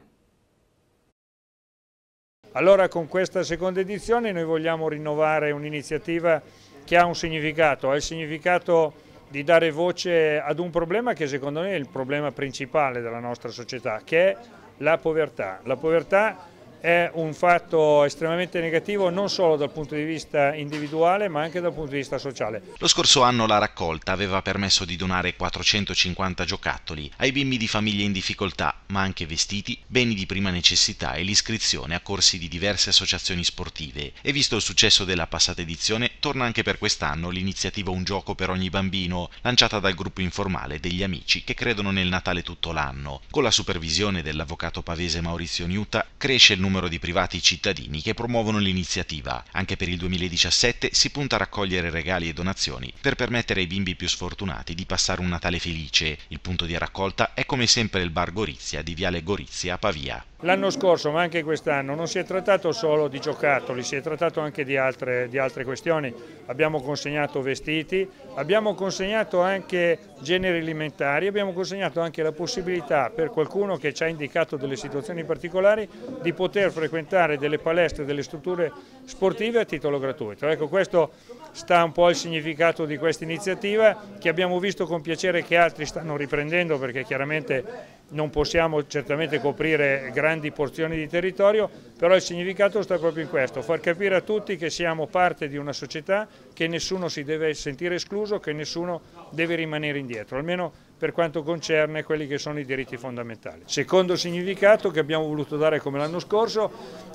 C: Allora con questa seconda edizione noi vogliamo rinnovare un'iniziativa che ha un significato, ha il significato di dare voce ad un problema che secondo me è il problema principale della nostra società, che è la povertà. La povertà è un fatto estremamente negativo non solo dal punto di vista individuale ma anche dal punto di vista sociale.
G: Lo scorso anno la raccolta aveva permesso di donare 450 giocattoli ai bimbi di famiglie in difficoltà, ma anche vestiti, beni di prima necessità e l'iscrizione a corsi di diverse associazioni sportive. E visto il successo della passata edizione, torna anche per quest'anno l'iniziativa Un gioco per ogni bambino, lanciata dal gruppo informale degli amici che credono nel Natale tutto l'anno. Con la supervisione dell'avvocato pavese Maurizio Niuta cresce il numero di privati cittadini che promuovono l'iniziativa. Anche per il 2017 si punta a raccogliere regali e donazioni per permettere ai bimbi più sfortunati di passare un Natale felice. Il punto di raccolta è come sempre il bar Gorizia di Viale Gorizia a Pavia.
C: L'anno scorso, ma anche quest'anno, non si è trattato solo di giocattoli, si è trattato anche di altre, di altre, questioni. Abbiamo consegnato vestiti, abbiamo consegnato anche generi alimentari, abbiamo consegnato anche la possibilità per qualcuno che ci ha indicato delle situazioni particolari di poter frequentare delle palestre, delle strutture sportive a titolo gratuito. Ecco, questo sta un po' il significato di questa iniziativa che abbiamo visto con piacere che altri stanno riprendendo perché chiaramente non possiamo certamente coprire grandi porzioni di territorio, però il significato sta proprio in questo, far capire a tutti che siamo parte di una società, che nessuno si deve sentire escluso, che nessuno deve rimanere indietro, almeno per quanto concerne quelli che sono i diritti fondamentali. Secondo significato che abbiamo voluto dare come l'anno scorso,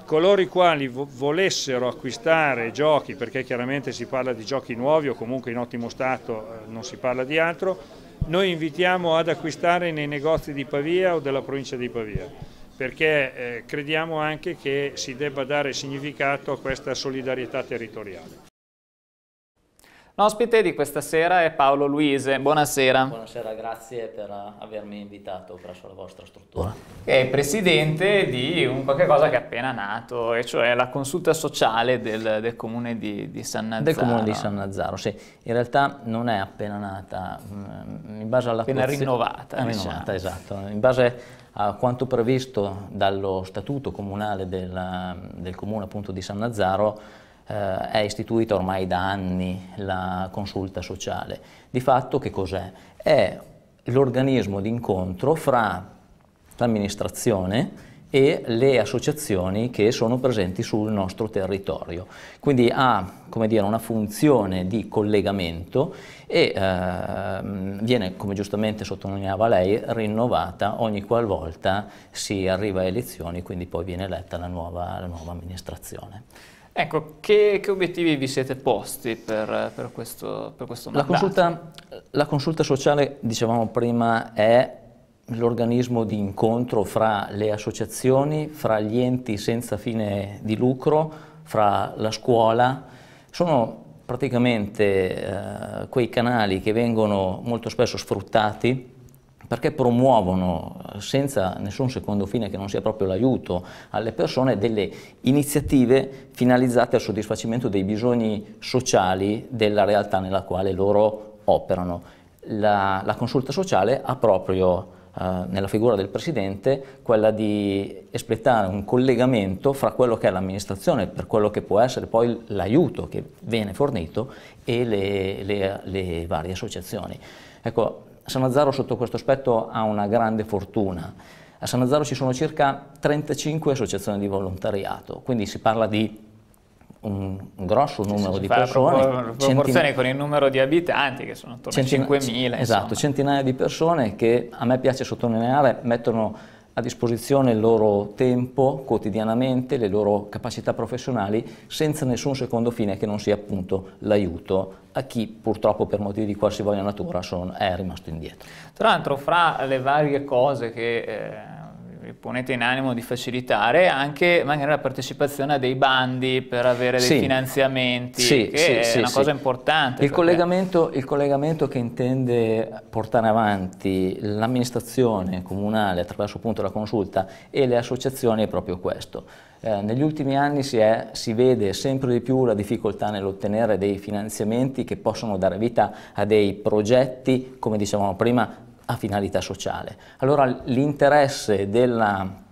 C: coloro i quali volessero acquistare giochi, perché chiaramente si parla di giochi nuovi o comunque in ottimo stato, eh, non si parla di altro, noi invitiamo ad acquistare nei negozi di Pavia o della provincia di Pavia perché eh, crediamo anche che si debba dare significato a questa solidarietà territoriale.
A: L'ospite di questa sera è Paolo Luise. Buonasera.
U: Buonasera, grazie per avermi invitato presso la vostra struttura.
A: È presidente di un qualche cosa che è appena nato, e cioè la consulta sociale del, del comune di, di, San Nazzaro.
U: Del comune di San Nazzaro, sì. In realtà non è appena nata, mm, in base alla
A: Appena rinnovata.
U: È rinnovata, diciamo. esatto. In base a quanto previsto dallo statuto comunale del, del comune appunto di San Nazzaro, eh, è istituita ormai da anni la consulta sociale. Di fatto che cos'è? È l'organismo di incontro fra l'amministrazione e le associazioni che sono presenti sul nostro territorio. Quindi ha dire, una funzione di collegamento e eh, viene, come giustamente sottolineava lei, rinnovata ogni qualvolta si arriva a elezioni, quindi poi viene eletta la nuova, la nuova amministrazione.
A: Ecco, che, che, obiettivi vi siete posti per, per, questo, per questo?
U: La consulta, la consulta sociale, dicevamo prima, è l'organismo di incontro fra le associazioni, fra gli enti senza fine di lucro, fra la scuola. Sono praticamente eh, quei canali che vengono molto spesso sfruttati perché promuovono senza nessun secondo fine che non sia proprio l'aiuto alle persone delle iniziative finalizzate al soddisfacimento dei bisogni sociali della realtà nella quale loro operano. La, la consulta sociale ha proprio eh, nella figura del Presidente quella di espletare un collegamento fra quello che è l'amministrazione per quello che può essere poi l'aiuto che viene fornito e le, le, le varie associazioni. Ecco, Sanazzaro sotto questo aspetto ha una grande fortuna. A Sanazzaro ci sono circa 35 associazioni di volontariato, quindi si parla di un, grosso numero di persone.
A: Proporzione con il numero di abitanti che sono attorno a 5.000.
U: Esatto, centinaia di persone che a me piace sottolineare mettono a disposizione il loro tempo quotidianamente, le loro capacità professionali, senza nessun secondo fine che non sia appunto l'aiuto a chi purtroppo per motivi di qualsivoglia natura sono, è rimasto indietro.
A: Tra l'altro fra le varie cose che eh, ponete in animo di facilitare anche magari la partecipazione a dei bandi per avere dei sì, finanziamenti, sì, che sì, è una cosa importante.
U: Il, collegamento, il collegamento che intende portare avanti l'amministrazione comunale attraverso appunto la consulta e le associazioni è proprio questo. Eh, negli ultimi anni si, è, si, vede sempre di più la difficoltà nell'ottenere dei finanziamenti che possono dare vita a dei progetti, come dicevamo prima, a finalità sociale. Allora l'interesse della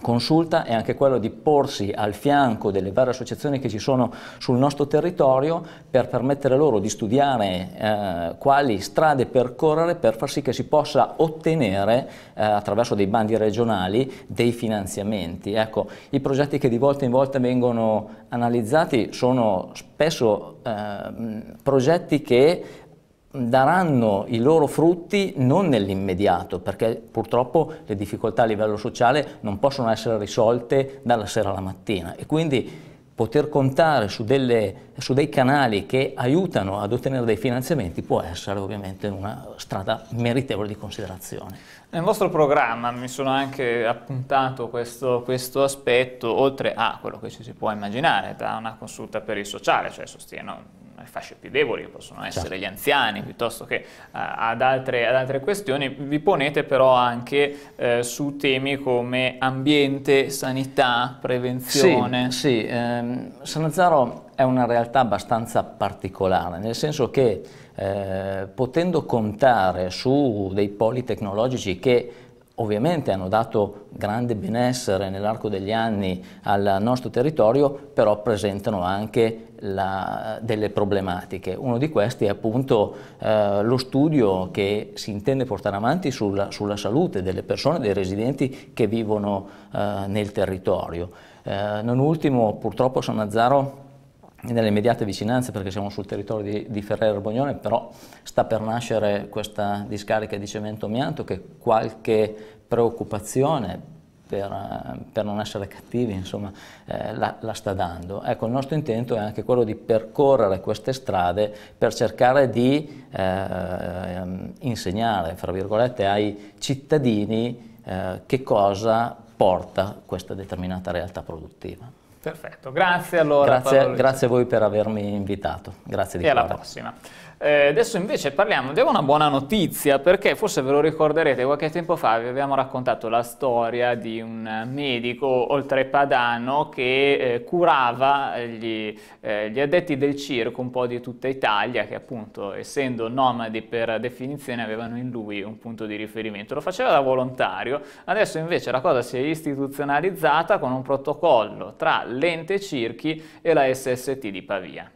U: consulta è anche quello di porsi al fianco delle varie associazioni che ci sono sul nostro territorio per permettere loro di studiare eh, quali strade percorrere per far sì che si possa ottenere eh, attraverso dei bandi regionali dei finanziamenti. Ecco, I progetti che di volta in volta vengono analizzati sono spesso eh, progetti che daranno i loro frutti non nell'immediato, perché purtroppo le difficoltà a livello sociale non possono essere risolte dalla sera alla mattina e quindi poter contare su, delle, su, dei canali che aiutano ad ottenere dei finanziamenti può essere ovviamente una strada meritevole di considerazione.
A: Nel vostro programma mi sono anche appuntato questo, questo aspetto, oltre a quello che ci si può immaginare da una consulta per il sociale, cioè sostiene le fasce più deboli, che possono essere certo. gli anziani, piuttosto che uh, ad, altre, ad, altre, questioni, vi ponete però anche uh, su temi come ambiente, sanità, prevenzione.
U: Sì, sì. Ehm, Sanazzaro è una realtà abbastanza particolare, nel senso che eh, potendo contare su dei poli tecnologici che ovviamente hanno dato grande benessere nell'arco degli anni al nostro territorio, però presentano anche la, delle problematiche. Uno di questi è appunto eh, lo studio che si intende portare avanti sulla, sulla, salute delle persone, dei residenti che vivono eh, nel territorio. Eh, non ultimo, purtroppo San Nazzaro nelle immediate vicinanze perché siamo sul territorio di, di Ferrero Bognone, però sta per nascere questa discarica di cemento amianto che qualche preoccupazione per, per, non essere cattivi, insomma, eh, la, la, sta dando. Ecco, il nostro intento è anche quello di percorrere queste strade per cercare di eh, insegnare, fra virgolette, ai cittadini eh, che cosa porta questa determinata realtà produttiva.
A: Perfetto, grazie allora.
U: Grazie, grazie a voi per avermi invitato, grazie di
A: e
U: cuore.
A: alla prossima. Eh, adesso invece parliamo di una buona notizia perché forse ve lo ricorderete qualche tempo fa vi abbiamo raccontato la storia di un medico oltrepadano che eh, curava gli, eh, gli, addetti del circo un po' di tutta Italia che appunto essendo nomadi per definizione avevano in lui un punto di riferimento. Lo faceva da volontario, adesso invece la cosa si è istituzionalizzata con un protocollo tra l'ente circhi e la SST di Pavia.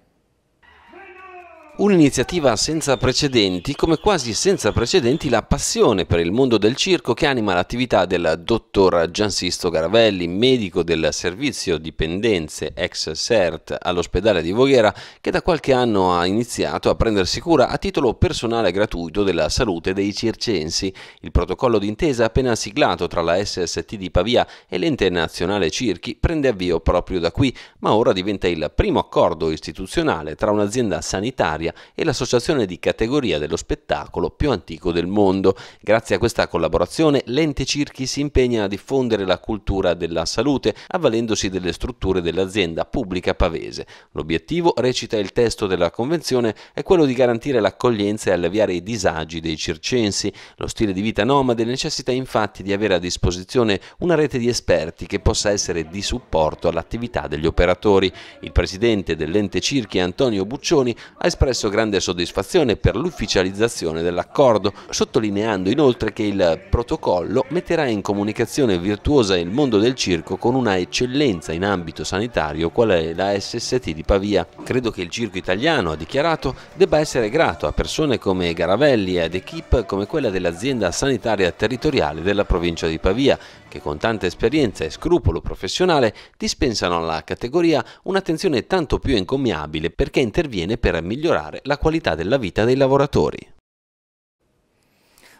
J: Un'iniziativa senza precedenti, come quasi senza precedenti la passione per il mondo del circo che anima l'attività del dottor Giansisto Garavelli, medico del servizio dipendenze ex CERT all'ospedale di Voghera, che da qualche anno ha iniziato a prendersi cura a titolo personale gratuito della salute dei circensi. Il protocollo d'intesa appena siglato tra la SST di Pavia e l'ente nazionale circhi prende avvio proprio da qui, ma ora diventa il primo accordo istituzionale tra un'azienda sanitaria e l'associazione di categoria dello spettacolo più antico del mondo. Grazie a questa collaborazione l'ente Circhi si impegna a diffondere la cultura della salute avvalendosi delle strutture dell'azienda pubblica pavese. L'obiettivo, recita il testo della convenzione, è quello di garantire l'accoglienza e alleviare i disagi dei circensi. Lo stile di vita nomade necessita infatti di avere a disposizione una rete di esperti che possa essere di supporto all'attività degli operatori. Il presidente dell'ente Circhi Antonio Buccioni ha espresso espresso grande soddisfazione per l'ufficializzazione dell'accordo, sottolineando inoltre che il protocollo metterà in comunicazione virtuosa il mondo del circo con una eccellenza in ambito sanitario qual è la SST di Pavia. Credo che il circo italiano, ha dichiarato, debba essere grato a persone come Garavelli e ad equip come quella dell'azienda sanitaria territoriale della provincia di Pavia, che con tanta esperienza e scrupolo professionale dispensano alla categoria un'attenzione tanto più encomiabile perché interviene per migliorare la qualità della vita dei lavoratori.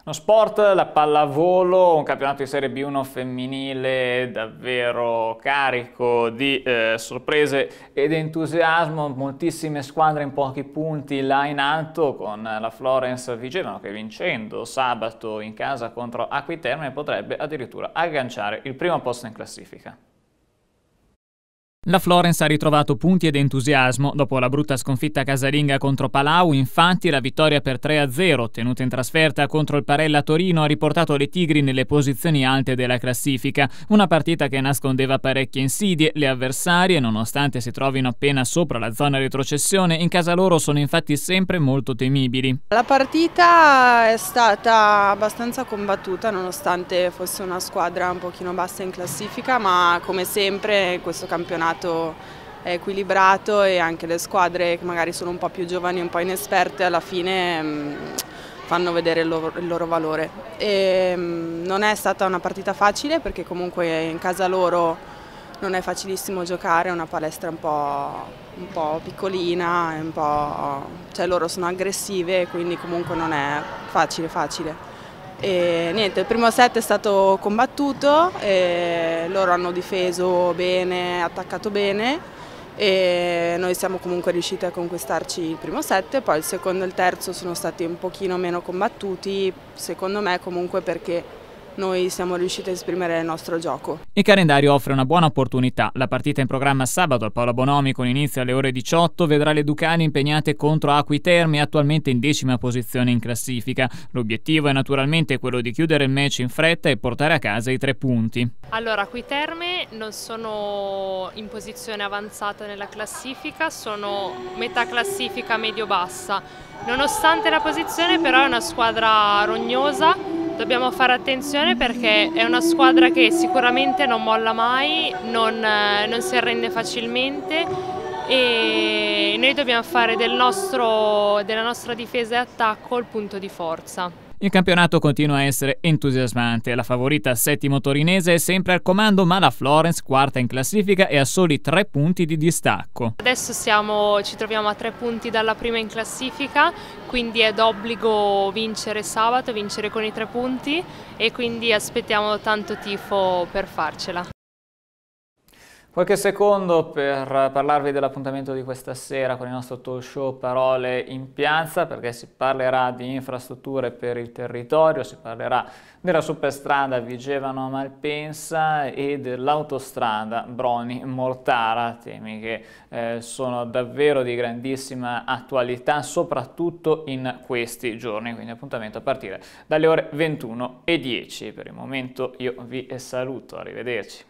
A: Lo sport, la pallavolo, un campionato di Serie B1 femminile davvero carico di eh, sorprese ed entusiasmo, moltissime squadre in pochi punti là in alto con la Florence Vigevano che vincendo sabato in casa contro Acquiterme potrebbe addirittura agganciare il primo posto in classifica. La Florence ha ritrovato punti ed entusiasmo. Dopo la brutta sconfitta casalinga contro Palau, infatti la vittoria per 3-0 ottenuta in trasferta contro il Parella Torino ha riportato le Tigri nelle posizioni alte della classifica, una partita che nascondeva parecchie insidie, le avversarie nonostante si trovino appena sopra la zona retrocessione in casa loro sono infatti sempre molto temibili.
V: La partita è stata abbastanza combattuta nonostante fosse una squadra un pochino bassa in classifica, ma come sempre questo campionato campionato è equilibrato e anche le squadre che magari sono un po' più giovani un po' inesperte alla fine mh, fanno vedere il loro, il loro valore. E, mh, non è stata una partita facile perché comunque in casa loro non è facilissimo giocare, è una palestra un po', un po piccolina, un po', cioè loro sono aggressive quindi comunque non è facile facile. E niente, il primo set è stato combattuto, loro hanno difeso bene, attaccato bene e noi siamo comunque riusciti a conquistarci il primo set, poi il secondo e il terzo sono stati un pochino meno combattuti, secondo me comunque perché noi siamo riusciti a esprimere il nostro gioco.
A: Il calendario offre una buona opportunità. La partita in programma sabato al Paolo Bonomi con inizio alle ore 18 vedrà le Ducali impegnate contro Acquitermi attualmente in decima posizione in classifica. L'obiettivo è naturalmente quello di chiudere il match in fretta e portare a casa i tre punti.
W: Allora, Acquiterme non sono in posizione avanzata nella classifica, sono metà classifica medio-bassa. Nonostante la posizione però è una squadra rognosa Dobbiamo fare attenzione perché è una squadra che sicuramente non molla mai, non, eh, non si arrende facilmente e noi dobbiamo fare del nostro, della nostra difesa e attacco il punto di forza.
A: Il campionato continua a essere entusiasmante. La favorita settimo torinese è sempre al comando, ma la Florence, quarta in classifica, è a soli tre punti di distacco.
W: Adesso siamo, ci troviamo a tre punti dalla prima in classifica, quindi è d'obbligo vincere sabato, vincere con i tre punti e quindi aspettiamo tanto tifo per farcela.
A: Qualche secondo per parlarvi dell'appuntamento di questa sera con il nostro talk show Parole in Piazza perché si parlerà di infrastrutture per il territorio, si parlerà della superstrada Vigevano-Malpensa e dell'autostrada Broni-Mortara, temi che eh, sono davvero di grandissima attualità soprattutto in questi giorni, quindi appuntamento a partire dalle ore 21.10. Per il momento io vi saluto, arrivederci.